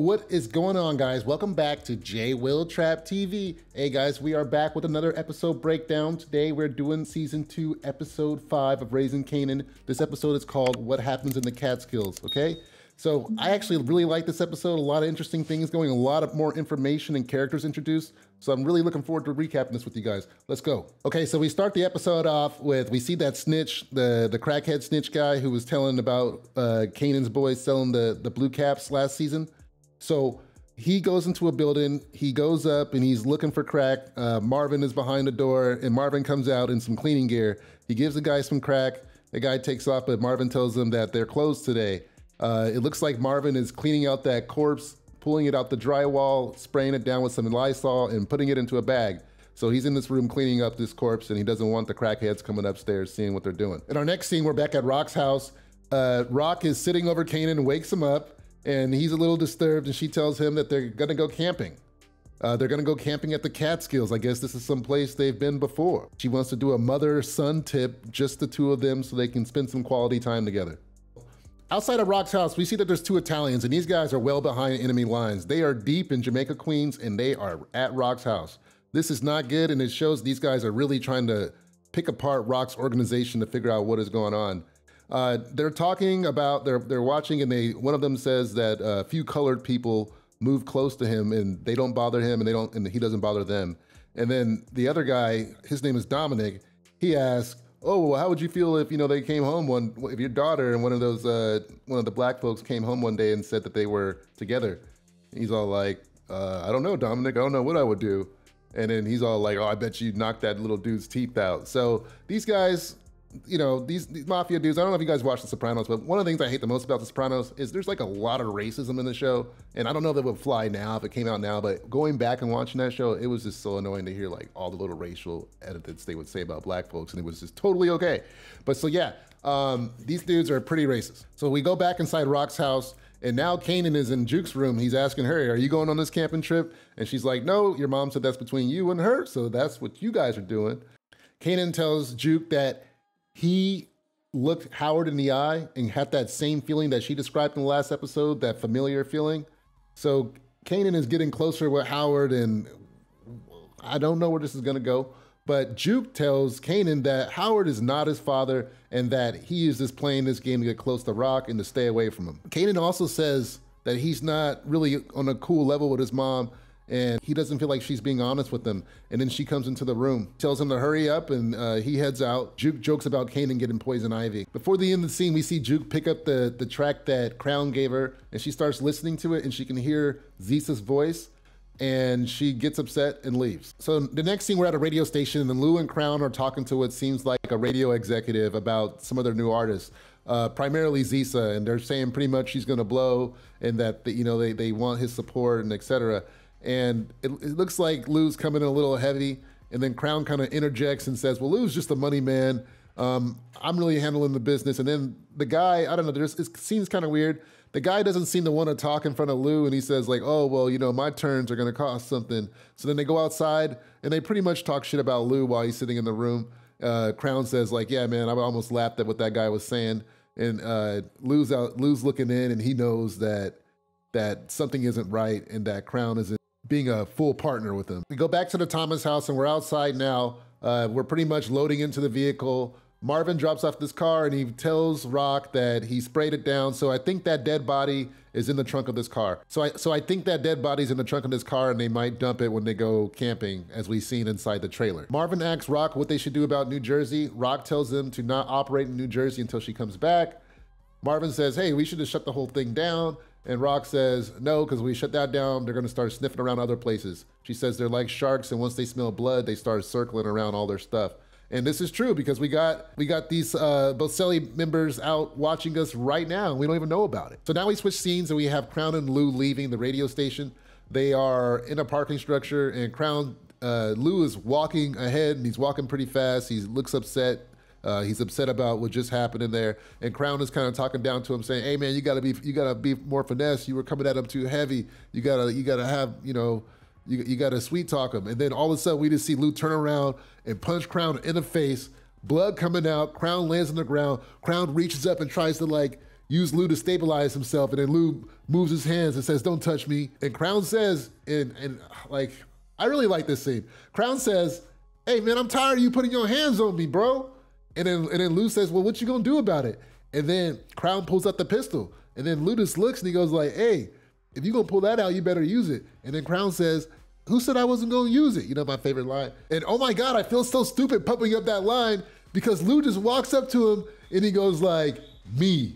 what is going on, guys? Welcome back to J Will Trap TV. Hey, guys, we are back with another episode breakdown. Today, we're doing season two, episode five of Raising Kanan. This episode is called What Happens in the Catskills, okay? So, I actually really like this episode. A lot of interesting things going, a lot of more information and characters introduced. So, I'm really looking forward to recapping this with you guys. Let's go. Okay, so we start the episode off with we see that snitch, the, the crackhead snitch guy who was telling about uh, Kanan's boys selling the, the blue caps last season. So he goes into a building, he goes up and he's looking for crack. Uh, Marvin is behind the door, and Marvin comes out in some cleaning gear. He gives the guy some crack. The guy takes off, but Marvin tells him that they're closed today. Uh, it looks like Marvin is cleaning out that corpse, pulling it out the drywall, spraying it down with some Lysol, and putting it into a bag. So he's in this room cleaning up this corpse, and he doesn't want the crackheads coming upstairs seeing what they're doing. In our next scene, we're back at Raq's house. Uh, Raq is sitting over Kanan and wakes him up and he's a little disturbed and she tells him that they're gonna go camping. Uh, they're gonna go camping at the Catskills. I guess this is some place they've been before. She wants to do a mother-son tip, just the two of them, so they can spend some quality time together. Outside of Raq's house, we see that there's two Italians, and these guys are well behind enemy lines. They are deep in Jamaica, Queens, and they are at Raq's house. This is not good, and it shows these guys are really trying to pick apart Raq's organization to figure out what is going on. Uh, they're talking about they're they're watching, and they one of them says that a few colored people move close to him, and they don't bother him, and they don't, and he doesn't bother them. And then the other guy, his name is Dominic. He asks, "Oh, well, how would you feel if you know they came home one if your daughter and one of those uh, one of the black folks came home one day and said that they were together?" He's all like, uh, "I don't know, Dominic. I don't know what I would do." And then he's all like, "Oh, I bet you knocked that little dude's teeth out." So these guys you know, these, these, mafia dudes, I don't know if you guys watch The Sopranos, but one of the things I hate the most about The Sopranos is there's like a lot of racism in the show. And I don't know if it would fly now if it came out now, but going back and watching that show, it was just so annoying to hear like all the little racial edits they would say about black folks. And it was just totally okay. But so yeah, um, these dudes are pretty racist. So we go back inside Raq's house. And now Kanan is in Juke's room. He's asking her, Are you going on this camping trip? And she's like, No, your mom said that's between you and her. So that's what you guys are doing. Kanan tells Juke that he looked Howard in the eye and had that same feeling that she described in the last episode, that familiar feeling. So Kanan is getting closer with Howard, and I don't know where this is gonna go. But Juke tells Kanan that Howard is not his father and that he is just playing this game to get close to Raq and to stay away from him. Kanan also says that he's not really on a cool level with his mom and he doesn't feel like she's being honest with him. And then she comes into the room, tells him to hurry up, and uh, he heads out. Juke jokes about Kanan getting poison ivy. Before the end of the scene, we see Juke pick up the, the track that Crown gave her, and she starts listening to it, and she can hear Zisa's voice and she gets upset and leaves. So the next scene, we're at a radio station, and Lou and Crown are talking to what seems like a radio executive about some of their new artists, uh, primarily Zisa, and they're saying pretty much she's going to blow, and that you know they they want his support and etc and it, it looks like Lou's coming in a little heavy. And then Crown kind of interjects and says, "Well, Lou's just a money man. Um, I'm really handling the business." And then the guy, I don't know, there's, it seems kind of weird. The guy doesn't seem to want to talk in front of Lou, and he says like, "Oh, well, you know, my turns are going to cost something." So then they go outside and they pretty much talk shit about Lou while he's sitting in the room. Uh, Crown says like, "Yeah, man, I almost laughed at what that guy was saying." And uh, Lou's out, Lou's looking in, and he knows that that something isn't right, and that Crown isn't being a full partner with them. We go back to the Thomas house and we're outside now. Uh, we're pretty much loading into the vehicle. Marvin drops off this car and he tells Raq that he sprayed it down. So I think that dead body is in the trunk of this car. So I so I think that dead body's in the trunk of this car and they might dump it when they go camping, as we've seen inside the trailer. Marvin asks Raq what they should do about New Jersey. Raq tells them to not operate in New Jersey until she comes back. Marvin says, hey, we should just shut the whole thing down. And Raq says, no, because we shut that down, they're going to start sniffing around other places. She says they're like sharks, and once they smell blood, they start circling around all their stuff. And this is true because we got we got these uh, Bocelli members out watching us right now, and we don't even know about it. So now we switch scenes, and we have Crown and Lou leaving the radio station. They are in a parking structure, and Crown uh, Lou is walking ahead, and he's walking pretty fast. He looks upset. Uh, he's upset about what just happened in there, and Crown is kind of talking down to him, saying, "Hey man, you gotta be you gotta be more finesse. You were coming at him too heavy. You gotta you gotta have you know." You, you got to sweet talk him. And then all of a sudden, we just see Lou turn around and punch Crown in the face, blood coming out. Crown lands on the ground. Crown reaches up and tries to like use Lou to stabilize himself, and then Lou moves his hands and says, "Don't touch me." And Crown says, and and like I really like this scene. Crown says, "Hey man, I'm tired of you putting your hands on me, bro." And then and then Lou says, "Well, what you gonna do about it?" And then Crown pulls out the pistol, and then Lou looks and he goes like, "Hey, if you gonna pull that out, you better use it." And then Crown says, "Who said I wasn't gonna use it?" You know my favorite line. And oh my god, I feel so stupid pumping up that line because Lou just walks up to him and he goes like, "Me."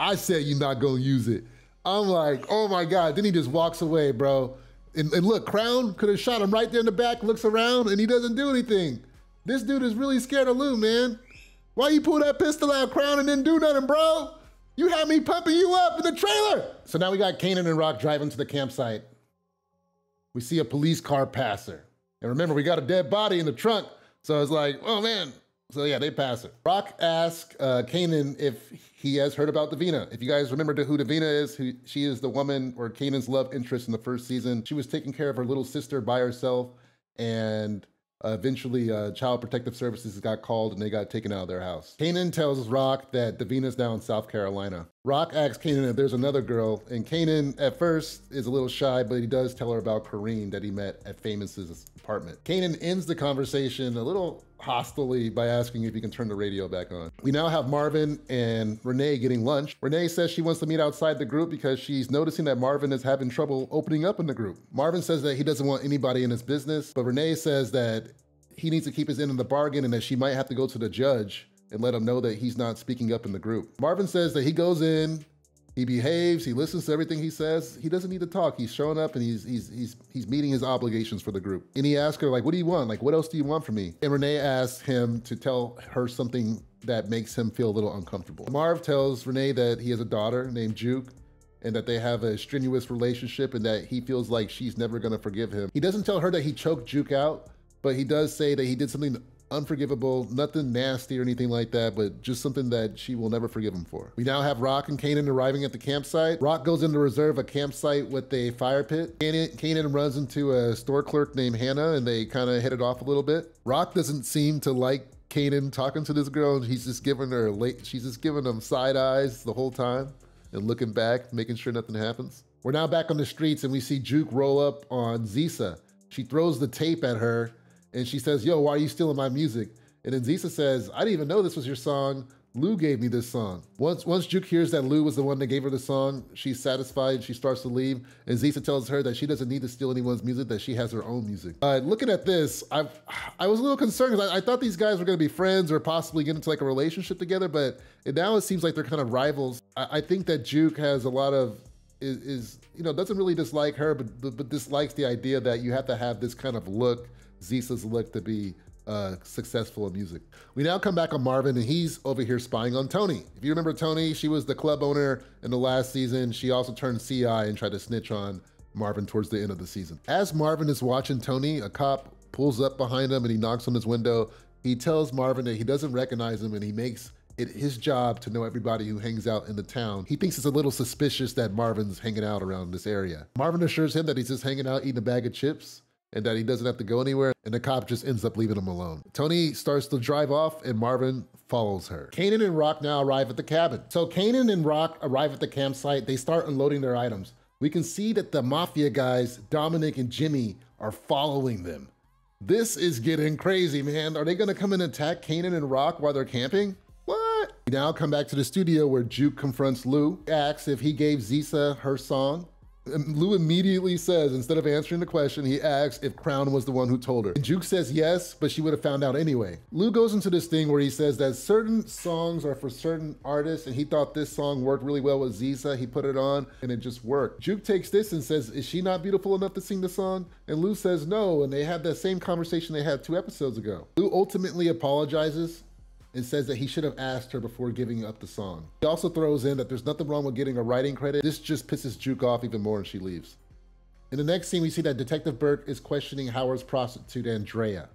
I said you're not gonna use it. I'm like, oh my God. Then he just walks away, bro. And, and look, Crown could have shot him right there in the back, looks around, and he doesn't do anything. This dude is really scared of Lou, man. Why you pull that pistol out, Crown, and didn't do nothing, bro? You had me pumping you up in the trailer. So now we got Kanan and Raq driving to the campsite. We see a police car pass her. And remember, we got a dead body in the trunk. So it's like, oh man, so yeah, they pass her. Raq asks uh, Kanan if he has heard about Davina. If you guys remember who Davina is, who, she is the woman or Kanan's love interest in the first season. She was taking care of her little sister by herself, and eventually, uh, Child Protective Services got called and they got taken out of their house. Kanan tells Raq that Davina's now in South Carolina. Raq asks Kanan if there's another girl, and Kanan at first is a little shy, but he does tell her about Kareen that he met at Famous's apartment. Kanan ends the conversation a little hostilely by asking if he can turn the radio back on. We now have Marvin and Renee getting lunch. Renee says she wants to meet outside the group because she's noticing that Marvin is having trouble opening up in the group. Marvin says that he doesn't want anybody in his business, but Renee says that he needs to keep his end of the bargain and that she might have to go to the judge and let him know that he's not speaking up in the group. Marvin says that he goes in, he behaves, he listens to everything he says. He doesn't need to talk. He's showing up and he's he's he's he's meeting his obligations for the group. And he asks her like, "What do you want? Like, what else do you want from me?" And Renee asks him to tell her something that makes him feel a little uncomfortable. Marv tells Renee that he has a daughter named Juke and that they have a strenuous relationship and that he feels like she's never going to forgive him. He doesn't tell her that he choked Juke out, but he does say that he did something unforgivable, nothing nasty or anything like that, but just something that she will never forgive him for. We now have Raq and Kanan arriving at the campsite. Raq goes in to reserve a campsite with a fire pit. Kanan, Kanan runs into a store clerk named Hannah and they kind of hit it off a little bit. Raq doesn't seem to like Kanan talking to this girl and he's just giving her late, she's just giving him side eyes the whole time and looking back, making sure nothing happens. We're now back on the streets and we see Juke roll up on Zisa. She throws the tape at her and she says, Yo, why are you stealing my music? And then Zisa says, I didn't even know this was your song. Lou gave me this song. Once once Juke hears that Lou was the one that gave her the song, she's satisfied. She starts to leave, and Zisa tells her that she doesn't need to steal anyone's music; that she has her own music. Uh, looking at this, I I was a little concerned because I, I, thought these guys were going to be friends or possibly get into like a relationship together, but it, now it seems like they're kind of rivals. I, I think that Juke has a lot of is, is, you know doesn't really dislike her, but, but but dislikes the idea that you have to have this kind of look Zisa's look to be uh, successful in music. We now come back on Marvin, and he's over here spying on Tony. If you remember Tony, she was the club owner in the last season. She also turned CI and tried to snitch on Marvin towards the end of the season. As Marvin is watching Tony, a cop pulls up behind him and he knocks on his window. He tells Marvin that he doesn't recognize him and he makes it his job to know everybody who hangs out in the town. He thinks it's a little suspicious that Marvin's hanging out around this area. Marvin assures him that he's just hanging out eating a bag of chips and that he doesn't have to go anywhere, and the cop just ends up leaving him alone. Tony starts to drive off, and Marvin follows her. Kanan and Raq now arrive at the cabin. So Kanan and Raq arrive at the campsite. They start unloading their items. We can see that the mafia guys, Dominic and Jimmy, are following them. This is getting crazy, man. Are they gonna come and attack Kanan and Raq while they're camping? What? We now come back to the studio where Juke confronts Lou, asks if he gave Zisa her song. Lou immediately says, instead of answering the question, he asks if Crown was the one who told her. And Juke says yes, but she would have found out anyway. Lou goes into this thing where he says that certain songs are for certain artists, and he thought this song worked really well with Zisa. He put it on, and it just worked. Juke takes this and says, Is she not beautiful enough to sing the song? And Lou says no, and they have that same conversation they had two episodes ago. Lou ultimately apologizes and says that he should have asked her before giving up the song. He also throws in that there's nothing wrong with getting a writing credit. This just pisses Juke off even more and she leaves. In the next scene, we see that Detective Burke is questioning Howard's prostitute, Andrea.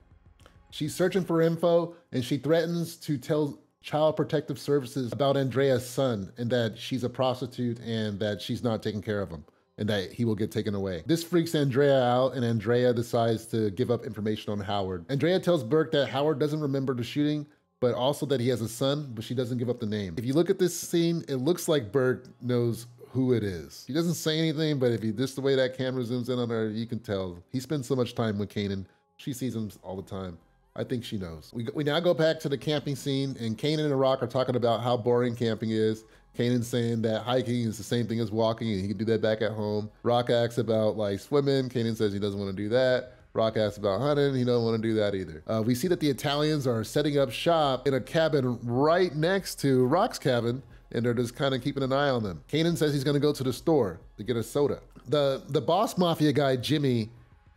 She's searching for info and she threatens to tell Child Protective Services about Andrea's son and that she's a prostitute and that she's not taking care of him and that he will get taken away. This freaks Andrea out and Andrea decides to give up information on Howard. Andrea tells Burke that Howard doesn't remember the shooting, but also that he has a son, but she doesn't give up the name. If you look at this scene, it looks like Burke knows who it is. He doesn't say anything, but if you just the way that camera zooms in on her, you can tell. He spends so much time with Kanan. She sees him all the time. I think she knows. We, we now go back to the camping scene, and Kanan and Raq are talking about how boring camping is. Kanan's saying that hiking is the same thing as walking, and he can do that back at home. Raq asks about like swimming. Kanan says he doesn't want to do that. Raq asks about hunting. He don't want to do that either. Uh, we see that the Italians are setting up shop in a cabin right next to Raq's cabin, and they're just kind of keeping an eye on them. Kanan says he's going to go to the store to get a soda. The the boss mafia guy Jimmy,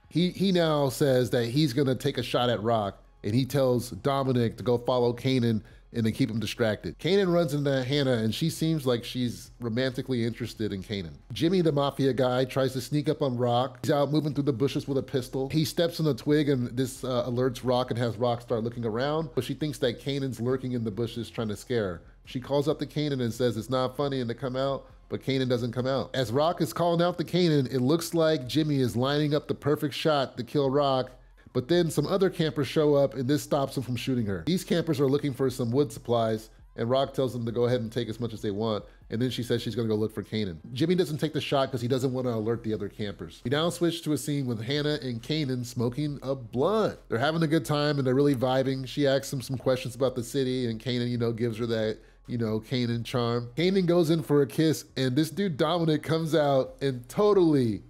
he he now says that he's going to take a shot at Raq, and he tells Dominic to go follow Kanan and to keep him distracted. Kanan runs into Hannah, and she seems like she's romantically interested in Kanan. Jimmy, the mafia guy, tries to sneak up on Raq. He's out moving through the bushes with a pistol. He steps on a twig, and this uh, alerts Raq and has Raq start looking around. But she thinks that Kanan's lurking in the bushes trying to scare her. She calls up to Kanan and says it's not funny and to come out, but Kanan doesn't come out. As Raq is calling out to Kanan, it looks like Jimmy is lining up the perfect shot to kill Raq, but then some other campers show up and this stops them from shooting her. These campers are looking for some wood supplies and Raq tells them to go ahead and take as much as they want. And then she says she's gonna go look for Kanan. Jimmy doesn't take the shot because he doesn't want to alert the other campers. We now switch to a scene with Hannah and Kanan smoking a blunt. They're having a good time and they're really vibing. She asks him some questions about the city and Kanan, you know, gives her that you know, Kanan charm. Kanan goes in for a kiss, and this dude Dominic comes out and totally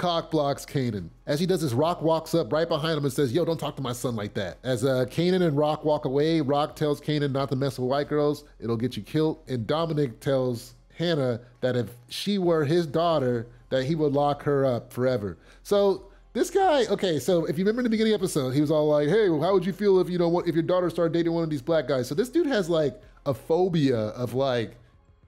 cock blocks Kanan. As he does this, Raq walks up right behind him and says, Yo, don't talk to my son like that. As uh, Kanan and Raq walk away, Raq tells Kanan not to mess with white girls, it'll get you killed. And Dominic tells Hannah that if she were his daughter, that he would lock her up forever. So this guy, okay, so if you remember in the beginning episode, he was all like, "Hey, how would you feel if you know if your daughter started dating one of these black guys?" So this dude has like a phobia of like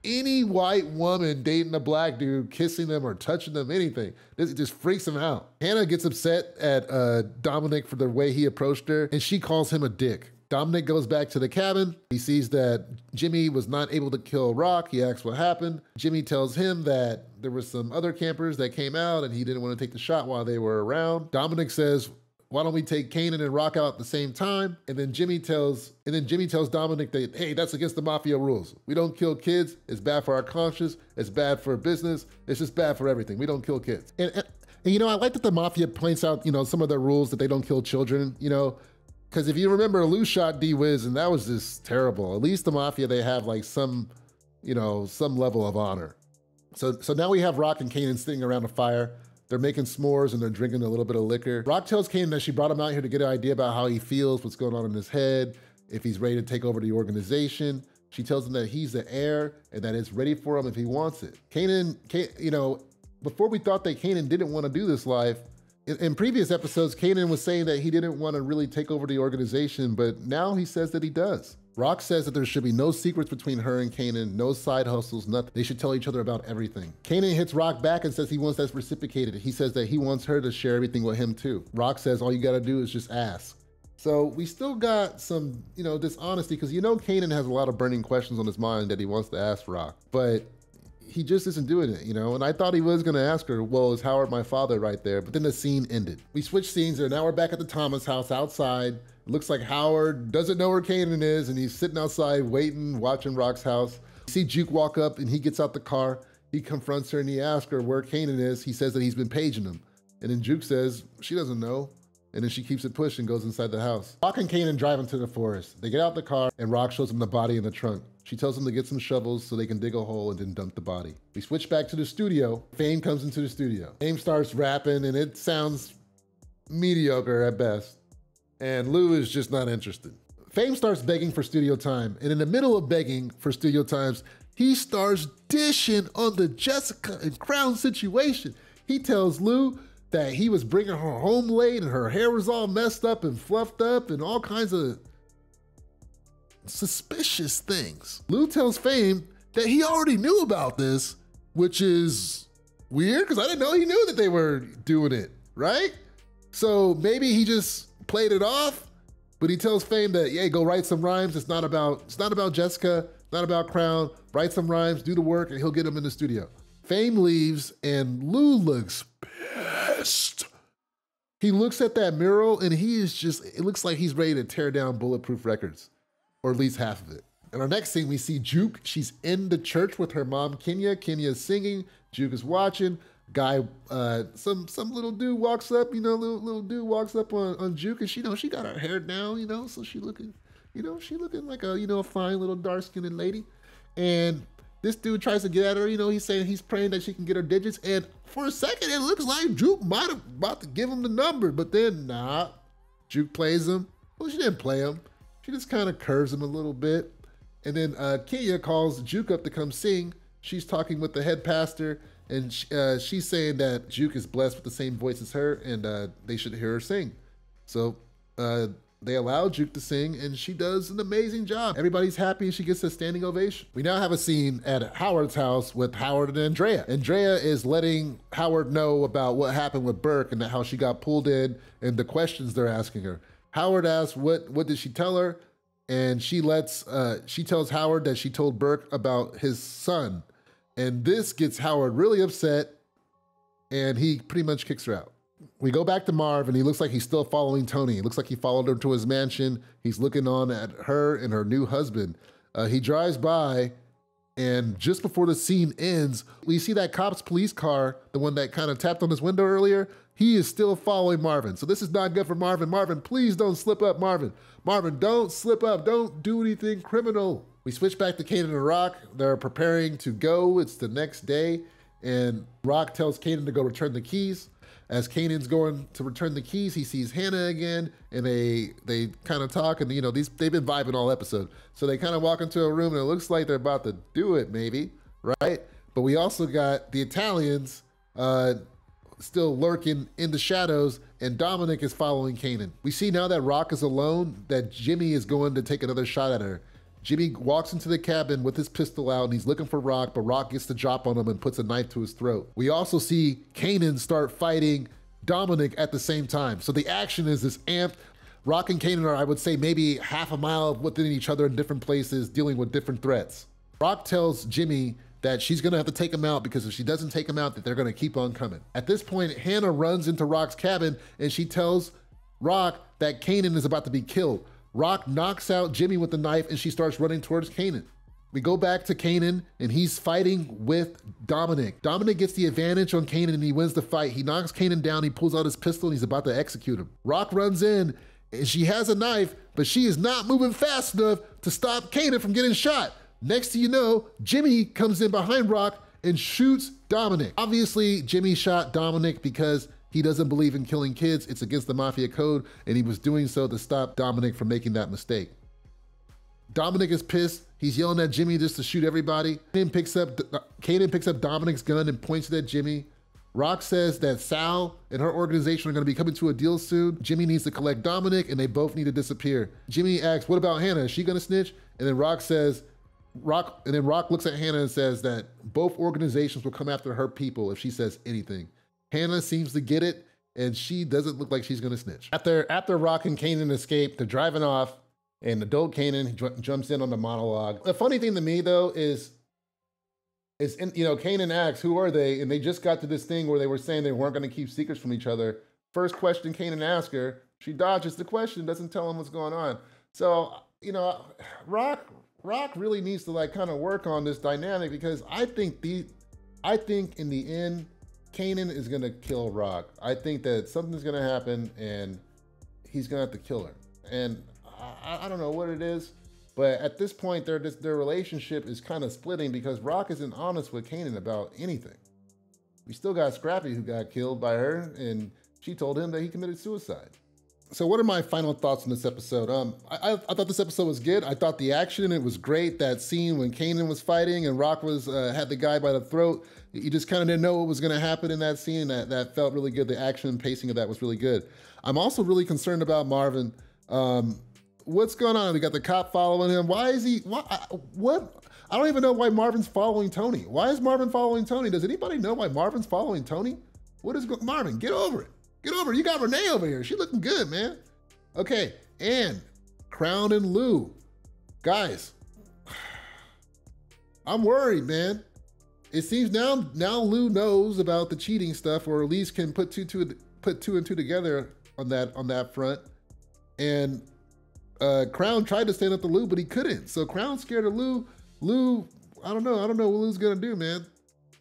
any white woman dating a black dude, kissing them or touching them, anything. This just freaks him out. Hannah gets upset at uh, Dominic for the way he approached her, and she calls him a dick. Dominic goes back to the cabin. He sees that Jimmy was not able to kill Raq. He asks what happened. Jimmy tells him that there were some other campers that came out and he didn't want to take the shot while they were around. Dominic says, why don't we take Kanan and Raq out at the same time? And then Jimmy tells, and then Jimmy tells Dominic that, hey, that's against the mafia rules. We don't kill kids. It's bad for our conscience. It's bad for business. It's just bad for everything. We don't kill kids. And, and, and you know, I like that the mafia points out, you know, some of their rules that they don't kill children. You know, because if you remember, Lou shot D Wiz, and that was just terrible. At least the mafia, they have like some, you know, some level of honor. So, so now we have Raq and Kanan sitting around a fire. They're making s'mores and they're drinking a little bit of liquor. Raq tells Kanan that she brought him out here to get an idea about how he feels, what's going on in his head, if he's ready to take over the organization. She tells him that he's the heir and that it's ready for him if he wants it. Kanan, you know, before we thought that Kanan didn't want to do this life, in, in previous episodes, Kanan was saying that he didn't want to really take over the organization, but now he says that he does. Raq says that there should be no secrets between her and Kanan, no side hustles, nothing. They should tell each other about everything. Kanan hits Raq back and says he wants that reciprocated. He says that he wants her to share everything with him too. Raq says all you gotta do is just ask. So we still got some, you know, dishonesty because you know Kanan has a lot of burning questions on his mind that he wants to ask Raq, but he just isn't doing it, you know? And I thought he was gonna ask her, well, is Howard my father right there? But then the scene ended. We switched scenes and Now we're back at the Thomas house outside. Looks like Howard doesn't know where Kanan is and he's sitting outside waiting, watching Raq's house. see Juke walk up and he gets out the car. He confronts her and he asks her where Kanan is. He says that he's been paging him. And then Juke says, she doesn't know. And then she keeps it pushed and goes inside the house. Raq and Kanan drive into the forest. They get out the car and Raq shows him the body in the trunk. She tells him to get some shovels so they can dig a hole and then dump the body. We switch back to the studio. Fame comes into the studio. Fame starts rapping and it sounds mediocre at best. And Lou is just not interested. Fame starts begging for studio time. And in the middle of begging for studio times, he starts dishing on the Jessica and Crown situation. He tells Lou that he was bringing her home late and her hair was all messed up and fluffed up and all kinds of suspicious things. Lou tells Fame that he already knew about this, which is weird because I didn't know he knew that they were doing it, right? So maybe he just played it off, but he tells Fame that, yeah, go write some rhymes. It's not about it's not about Jessica, not about Crown. Write some rhymes, do the work, and he'll get them in the studio. Fame leaves, and Lou looks pissed. He looks at that mural and he is just, it looks like he's ready to tear down Bulletproof Records. or at least half of it. In our next scene, we see Juke. She's in the church with her mom, Kenya. Kenya's singing. Juke is watching. Guy, uh, some some little dude walks up. You know, little little dude walks up on on Juke, and she you know she got her hair down. You know, so she looking, you know, she looking like a you know a fine little dark skinned lady. And this dude tries to get at her. You know, he's saying he's praying that she can get her digits. And for a second, it looks like Juke might have about to give him the number, but then nah, Juke plays him. Well, she didn't play him. She just kind of curves him a little bit. And then uh, Kenya calls Juke up to come sing. She's talking with the head pastor, and sh- uh, she's saying that Juke is blessed with the same voice as her, and uh, they should hear her sing. So uh, they allow Juke to sing, and she does an amazing job. Everybody's happy, and she gets a standing ovation. We now have a scene at Howard's house with Howard and Andrea. Andrea is letting Howard know about what happened with Burke and how she got pulled in, and the questions they're asking her. Howard asks, "What? What did she tell her?" and she lets uh, she tells Howard that she told Burke about his son, and this gets Howard really upset, and he pretty much kicks her out. We go back to Marv, and he looks like he's still following Tony. It looks like he followed her to his mansion. He's looking on at her and her new husband. Uh, he drives by, and just before the scene ends, we see that cop's police car, the one that kind of tapped on his window earlier. He is still following Marvin. So this is not good for Marvin. Marvin, please don't slip up, Marvin. Marvin, don't slip up. Don't do anything criminal. We switch back to Kanan and Raq. They're preparing to go. It's the next day. And Raq tells Kanan to go return the keys. As Kanan's going to return the keys, he sees Hannah again, and they they kind of talk, and you know these they've been vibing all episode. So they kind of walk into a room, and it looks like they're about to do it, maybe, right? But we also got the Italians uh, still lurking in the shadows, and Dominic is following Kanan. We see now that Raq is alone, that Jimmy is going to take another shot at her. Jimmy walks into the cabin with his pistol out and he's looking for Raq, but Raq gets the drop on him and puts a knife to his throat. We also see Kanan start fighting Dominic at the same time. So the action is this amped. Raq and Kanan are, I would say, maybe half a mile within each other in different places, dealing with different threats. Raq tells Jimmy that she's gonna have to take him out because if she doesn't take him out, that they're gonna keep on coming. At this point, Hannah runs into Raq's cabin and she tells Raq that Kanan is about to be killed. Raq knocks out Jimmy with the knife and she starts running towards Kanan. We go back to Kanan and he's fighting with Dominic. Dominic gets the advantage on Kanan and he wins the fight. He knocks Kanan down, he pulls out his pistol and he's about to execute him. Raq runs in and she has a knife, but she is not moving fast enough to stop Kanan from getting shot. Next thing you know, Jimmy comes in behind Raq and shoots Dominic. Obviously, Jimmy shot Dominic because he doesn't believe in killing kids. It's against the Mafia code, and he was doing so to stop Dominic from making that mistake. Dominic is pissed. He's yelling at Jimmy just to shoot everybody. Kanan picks up Kanan picks up Dominic's gun and points it at Jimmy. Raq says that Sal and her organization are going to be coming to a deal soon. Jimmy needs to collect Dominic, and they both need to disappear. Jimmy asks, "What about Hannah? Is she going to snitch?" And then Raq says, "Raq." And then Raq looks at Hannah and says that both organizations will come after her people if she says anything. Hannah seems to get it, and she doesn't look like she's going to snitch. After after Raq and Kanan escape, they're driving off, and adult Kanan j- jumps in on the monologue. The funny thing to me though is, is in, you know Kanan asks, "Who are they?" And they just got to this thing where they were saying they weren't going to keep secrets from each other. First question Kanan asks her, she dodges the question, doesn't tell him what's going on. So you know, Raq Raq really needs to like kind of work on this dynamic because I think the, I think in the end Kanan is gonna kill Raq. I think that something's gonna happen and he's gonna have to kill her. And I, I don't know what it is, but at this point, their their relationship is kind of splitting because Raq isn't honest with Kanan about anything. We still got Scrappy who got killed by her, and she told him that he committed suicide. So, what are my final thoughts on this episode? Um, I, I, I thought this episode was good. I thought the action in it was great. That scene when Kanan was fighting and Raq was uh, had the guy by the throat. You just kind of didn't know what was going to happen in that scene. That that felt really good. The action and pacing of that was really good. I'm also really concerned about Marvin. Um, what's going on? We got the cop following him. Why is he? Why, what? I don't even know why Marvin's following Tony. Why is Marvin following Tony? Does anybody know why Marvin's following Tony? What is go- Marvin? Get over it. Get over. You got Renee over here. She looking good, man. Okay, and Crown and Lou, guys. I'm worried, man. It seems now now Lou knows about the cheating stuff, or at least can put two two put two and two together on that on that front. And uh, Crown tried to stand up to Lou, but he couldn't. So Crown scared of Lou. Lou, I don't know. I don't know what Lou's gonna do, man.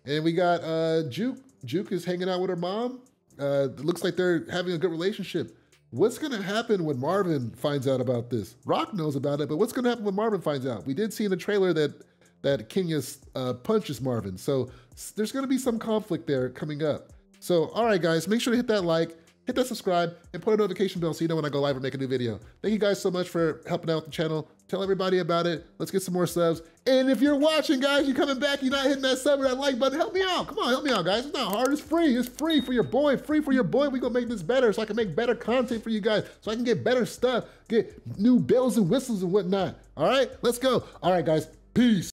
And we got uh, Juke. Juke is hanging out with her mom. Uh, it looks like they're having a good relationship. What's gonna happen when Marvin finds out about this? Raq knows about it, but what's gonna happen when Marvin finds out? We did see in the trailer that that Kenya uh, punches Marvin, so there's gonna be some conflict there coming up. So, all right, guys, make sure to hit that like, hit that subscribe, and put a notification bell so you know when I go live or make a new video. Thank you guys so much for helping out the channel. Tell everybody about it. Let's get some more subs. And if you're watching, guys, you're coming back, you're not hitting that sub or that like button, help me out. Come on, help me out, guys. It's not hard. It's free. It's free for your boy. Free for your boy. We gonna make this better so I can make better content for you guys, so I can get better stuff, get new bells and whistles and whatnot. All right, let's go. All right, guys, peace.